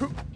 Who?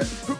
Prepare!